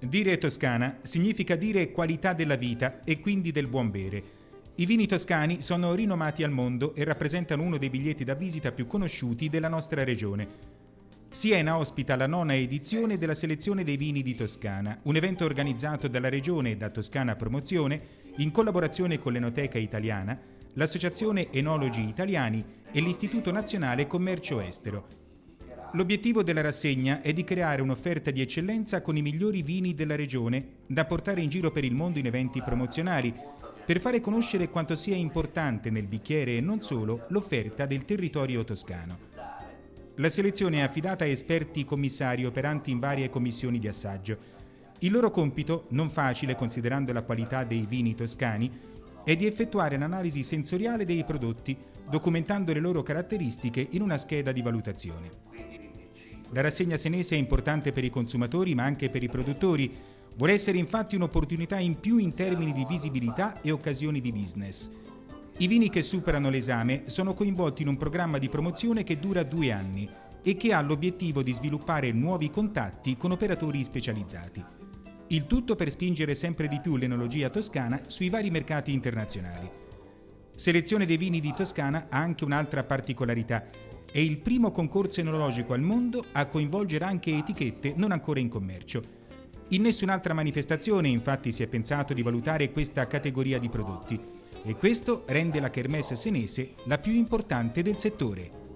Dire Toscana significa dire qualità della vita e quindi del buon bere. I vini toscani sono rinomati al mondo e rappresentano uno dei biglietti da visita più conosciuti della nostra regione. Siena ospita la nona edizione della selezione dei vini di Toscana, un evento organizzato dalla Regione e da Toscana Promozione in collaborazione con l'Enoteca Italiana, l'Associazione Enologi Italiani e l'Istituto Nazionale Commercio Estero. L'obiettivo della rassegna è di creare un'offerta di eccellenza con i migliori vini della regione da portare in giro per il mondo in eventi promozionali, per fare conoscere quanto sia importante nel bicchiere e non solo l'offerta del territorio toscano. La selezione è affidata a esperti commissari operanti in varie commissioni di assaggio. Il loro compito, non facile considerando la qualità dei vini toscani, è di effettuare l'analisi sensoriale dei prodotti, documentando le loro caratteristiche in una scheda di valutazione. La rassegna senese è importante per i consumatori ma anche per i produttori. Vuole essere infatti un'opportunità in più in termini di visibilità e occasioni di business. I vini che superano l'esame sono coinvolti in un programma di promozione che dura due anni e che ha l'obiettivo di sviluppare nuovi contatti con operatori specializzati. Il tutto per spingere sempre di più l'enologia toscana sui vari mercati internazionali. Selezione dei vini di Toscana ha anche un'altra particolarità. È il primo concorso enologico al mondo a coinvolgere anche etichette non ancora in commercio. In nessun'altra manifestazione infatti si è pensato di valutare questa categoria di prodotti e questo rende la Kermesse senese la più importante del settore.